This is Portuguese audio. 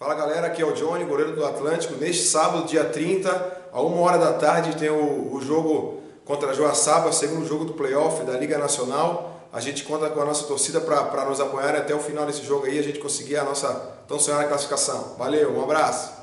Fala galera, aqui é o Johnny, goleiro do Atlântico. Neste sábado, dia 30, a uma hora da tarde, tem o, o jogo contra a Joaçaba, segundo jogo do playoff da Liga Nacional. A gente conta com a nossa torcida para nos apoiar até o final desse jogo aí, a gente conseguir a nossa tão sonhada classificação. Valeu, um abraço!